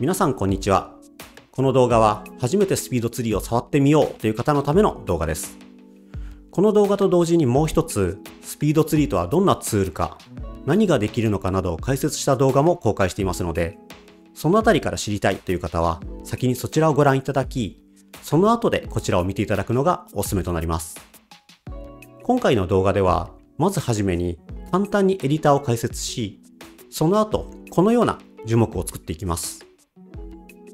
皆さんこんにちは。この動画は初めてスピードツリーを触ってみようという方のための動画です。この動画と同時にもう一つ、スピードツリーとはどんなツールか、何ができるのかなどを解説した動画も公開していますので、そのあたりから知りたいという方は、先にそちらをご覧いただき、その後でこちらを見ていただくのがおすすめとなります。今回の動画では、まずはじめに簡単にエディターを解説し、その後、このような樹木を作っていきます。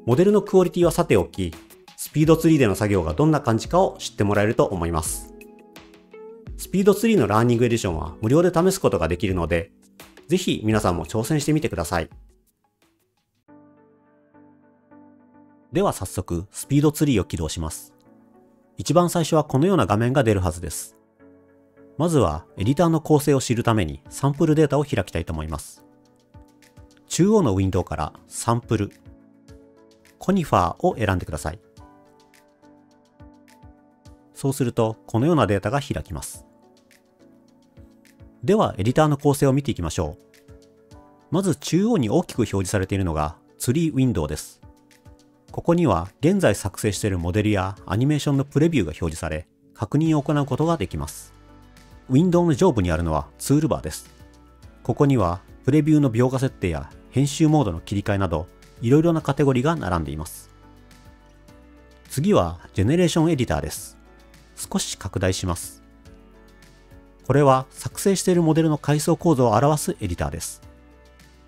モデルのクオリティはさておき、スピードツリーでの作業がどんな感じかを知ってもらえると思います。スピードツリーのラーニングエディションは無料で試すことができるので、ぜひ皆さんも挑戦してみてください。では早速、スピードツリーを起動します。一番最初はこのような画面が出るはずです。まずは、エディターの構成を知るためにサンプルデータを開きたいと思います。中央のウィンドウからサンプル、コニファーを選んでください。そうすると、このようなデータが開きます。では、エディターの構成を見ていきましょう。まず中央に大きく表示されているのがツリーウィンドウです。ここには現在作成しているモデルやアニメーションのプレビューが表示され、確認を行うことができます。ウィンドウの上部にあるのはツールバーです。ここにはプレビューの描画設定や編集モードの切り替えなど、いろいろなカテゴリーが並んでいます。次は、 Generation Editor です。少し拡大します。これは作成しているモデルの階層構造を表すエディターです。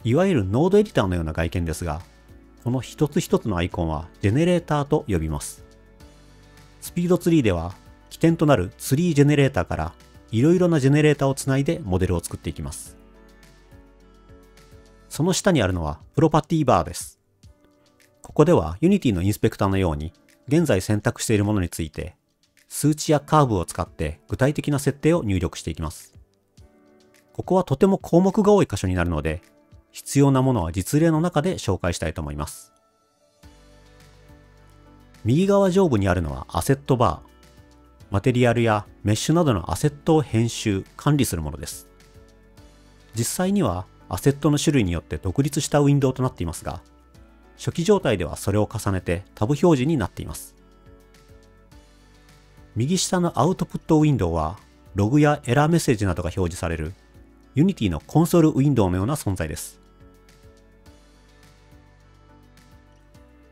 いわゆるノードエディターのような外見ですが、この一つ一つのアイコンはジェネレーターと呼びます。スピードツリーでは起点となるツリージェネレーターからいろいろなジェネレーターをつないでモデルを作っていきます。その下にあるのはプロパティバーです。ここでは Unity のインスペクターのように現在選択しているものについて数値やカーブを使って具体的な設定を入力していきます。ここはとても項目が多い箇所になるので必要なものは実例の中で紹介したいと思います。右側上部にあるのはアセットバー。マテリアルやメッシュなどのアセットを編集、管理するものです。実際にはアセットの種類によって独立したウィンドウとなっていますが、初期状態ではそれを重ねてタブ表示になっています。右下のアウトプットウィンドウは、ログやエラーメッセージなどが表示される Unity のコンソールウィンドウのような存在です。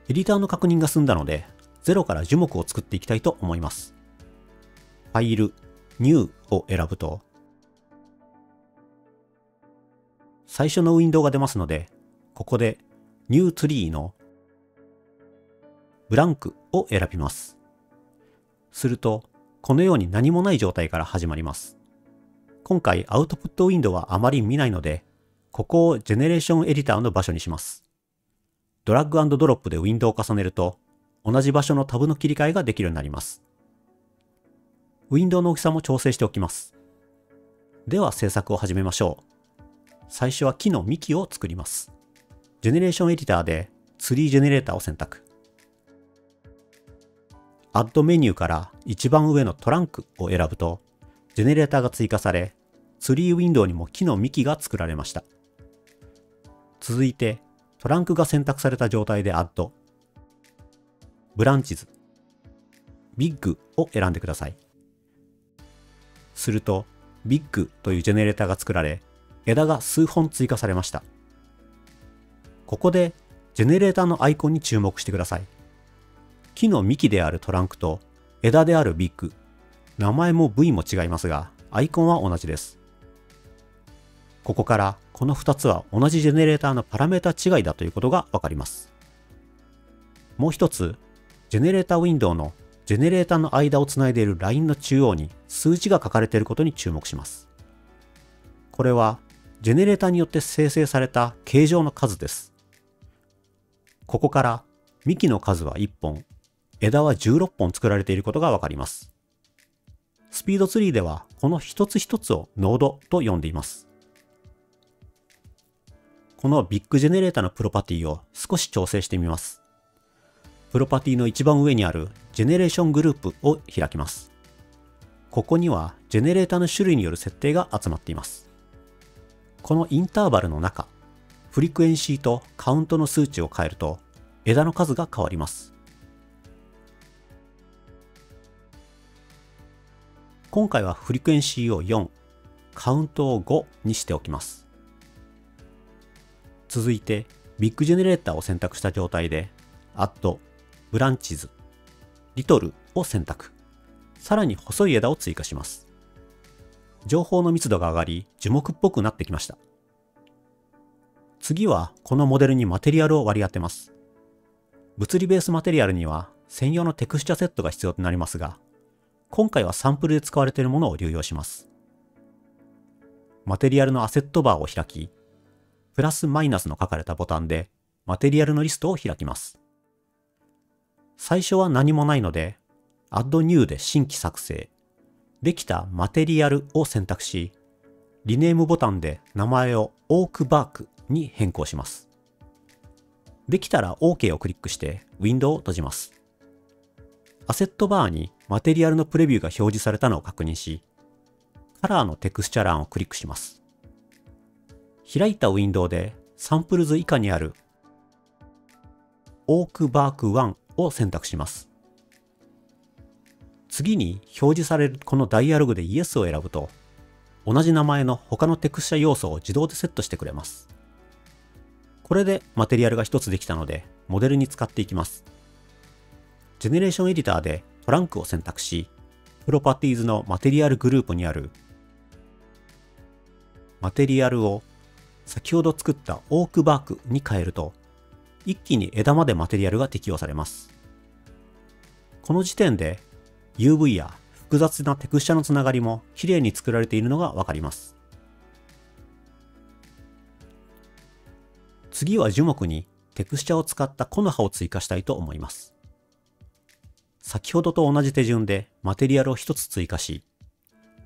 エディターの確認が済んだので、0から樹木を作っていきたいと思います。ファイル、New を選ぶと、最初のウィンドウが出ますので、ここで New Tree のブランクを選びます。すると、このように何もない状態から始まります。今回アウトプットウィンドウはあまり見ないので、ここをジェネレーションエディターの場所にします。ドラッグドロップでウィンドウを重ねると、同じ場所のタブの切り替えができるようになります。ウィンドウの大きさも調整しておきます。では制作を始めましょう。最初は木の幹を作ります。ジェネレーションエディターでツリージェネレーターを選択。アッドメニューから一番上のトランクを選ぶと、ジェネレーターが追加され、ツリーウィンドウにも木の幹が作られました。続いて、 Trunk が選択された状態で Add、Branches、Big を選んでください。すると、 Big というジェネレーターが作られ、枝が数本追加されました。ここで、ジェネレーターのアイコンに注目してください。木の幹であるトランクと枝であるビッグ、名前も部位も違いますが、アイコンは同じです。ここからこの2つは同じジェネレーターのパラメータ違いだということがわかります。もう一つ、ジェネレーターウィンドウのジェネレーターの間をつないでいるラインの中央に数字が書かれていることに注目します。これは、ジェネレーターによって生成された形状の数です。ここから幹の数は1本、枝は16本作られていることがわかります。 SpeedTree ではこの一つ一つをノードと呼んでいます。この Big ジェネレータのプロパティを少し調整してみます。プロパティの一番上にある Generation グループを開きます。ここにはジェネレータの種類による設定が集まっています。このインターバルの中、フリクエンシーとカウントの数値を変えると、枝の数が変わります。今回はフリクエンシーを4、カウントを5にしておきます。続いて、ビッグジェネレーターを選択した状態で、Add、ブランチズ、リトルを選択。さらに細い枝を追加します。情報の密度が上がり、樹木っぽくなってきました。次は、このモデルにマテリアルを割り当てます。物理ベースマテリアルには、専用のテクスチャセットが必要となりますが、今回はサンプルで使われているものを流用します。マテリアルのアセットバーを開き、プラスマイナスの書かれたボタンでマテリアルのリストを開きます。最初は何もないので、Add New で新規作成、できたマテリアルを選択し、リネームボタンで名前をオークバークに変更します。できたら OK をクリックしてウィンドウを閉じます。アセットバーにマテリアルのプレビューが表示されたのを確認し、カラーのテクスチャ欄をクリックします。開いたウィンドウでサンプルズ以下にあるオークバーク1を選択します。次に表示されるこのダイアログでイエスを選ぶと、同じ名前の他のテクスチャ要素を自動でセットしてくれます。これでマテリアルが一つできたので、モデルに使っていきます。ジェネレーションエディターでトランクを選択し、プロパティーズのマテリアルグループにあるマテリアルを先ほど作ったオークバークに変えると、一気に枝までマテリアルが適用されます。この時点で UV や複雑なテクスチャのつながりも綺麗に作られているのがわかります。次は樹木にテクスチャを使った木の葉を追加したいと思います。先ほどと同じ手順でマテリアルを一つ追加し、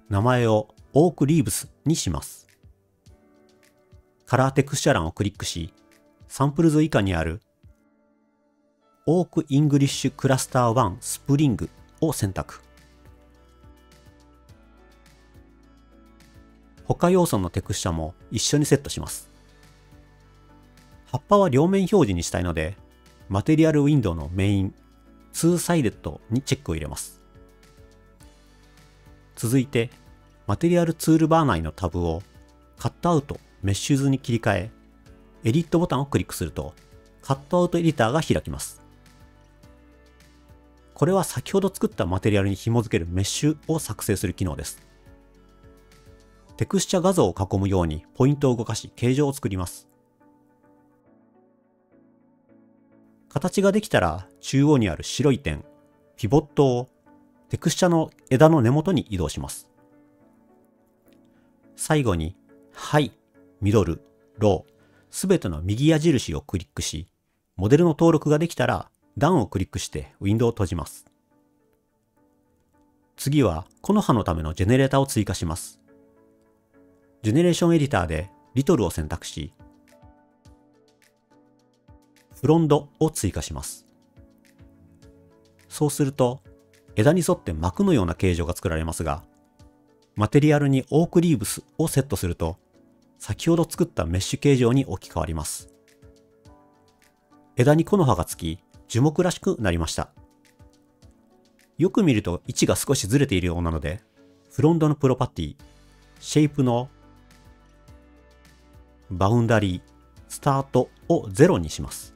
名前を Oak Leaves にします。カラーテクスチャ欄をクリックし、 Samples 以下にある Oak English Cluster 1スプリングを選択。他要素のテクスチャも一緒にセットします。葉っぱは両面表示にしたいので、マテリアルウィンドウのメイン、2サイレットにチェックを入れます。続いて、マテリアルツールバー内のタブをカットアウトメッシュ図に切り替え、エディットボタンをクリックすると、カットアウトエディターが開きます。これは先ほど作ったマテリアルに紐付けるメッシュを作成する機能です。テクスチャ画像を囲むようにポイントを動かし形状を作ります。形ができたら中央にある白い点、ピボットをテクスチャの枝の根元に移動します。最後に、 High Middle、Low、すべての右矢印をクリックし、モデルの登録ができたら、 Done をクリックしてウィンドウを閉じます。次は、この葉のためのジェネレーターを追加します。 Generation Editor でリトルを選択し、フロンドを追加します。そうすると、枝に沿って膜のような形状が作られますが、マテリアルにオークリーブスをセットすると、先ほど作ったメッシュ形状に置き換わります。枝に木の葉がつき、樹木らしくなりました。よく見ると位置が少しずれているようなので、フロントのプロパティ、シェイプのバウンダリー、スタートを0にします。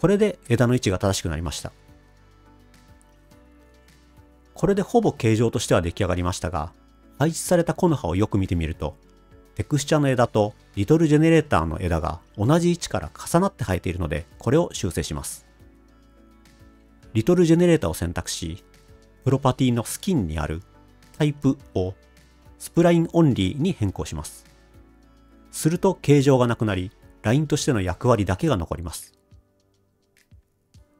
これで枝の位置が正しくなりました。これでほぼ形状としては出来上がりましたが、配置された木の葉をよく見てみると、テクスチャの枝とリトルジェネレーターの枝が同じ位置から重なって生えているので、これを修正します。リトルジェネレーターを選択し、プロパティのスキンにあるタイプをスプラインオンリーに変更します。すると形状がなくなり、ラインとしての役割だけが残ります。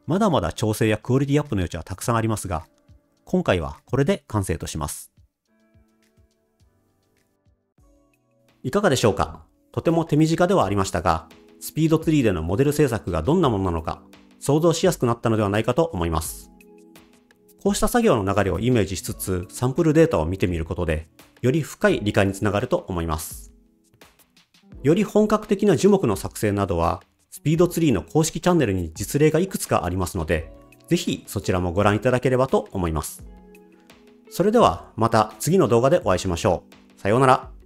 まだまだ調整やクオリティアップの余地はたくさんありますが、今回はこれで完成とします。いかがでしょうか？とても手短ではありましたが、スピードツリーでのモデル制作がどんなものなのか、想像しやすくなったのではないかと思います。こうした作業の流れをイメージしつつ、サンプルデータを見てみることで、より深い理解につながると思います。より本格的な樹木の作成などは、スピードツリーの公式チャンネルに実例がいくつかありますので、ぜひそちらもご覧いただければと思います。それではまた次の動画でお会いしましょう。さようなら。